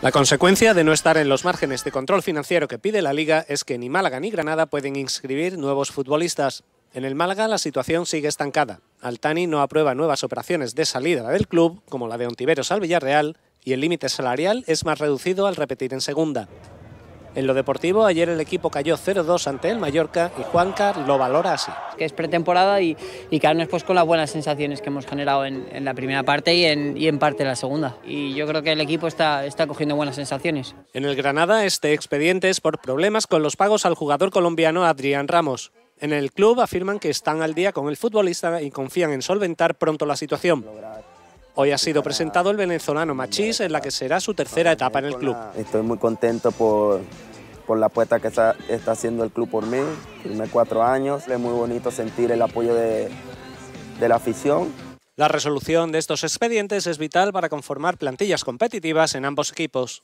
La consecuencia de no estar en los márgenes de control financiero que pide la Liga es que ni Málaga ni Granada pueden inscribir nuevos futbolistas. En el Málaga la situación sigue estancada. Altani no aprueba nuevas operaciones de salida del club, como la de Ontiveros al Villarreal, y el límite salarial es más reducido al repetir en segunda. En lo deportivo, ayer el equipo cayó 0-2 ante el Mallorca y Juancar lo valora así. Que es pretemporada y, y quedarnos pues con las buenas sensaciones que hemos generado en, en la primera parte y en, y en, parte de la segunda. Y yo creo que el equipo está, está cogiendo buenas sensaciones. En el Granada, este expediente es por problemas con los pagos al jugador colombiano Adrián Ramos. En el club afirman que están al día con el futbolista y confían en solventar pronto la situación. Hoy ha sido presentado el venezolano Machís en la que será su tercera etapa en el club. Estoy muy contento por, por la apuesta que está, haciendo el club por mí. Firmé cuatro años. Es muy bonito sentir el apoyo de, de la afición. La resolución de estos expedientes es vital para conformar plantillas competitivas en ambos equipos.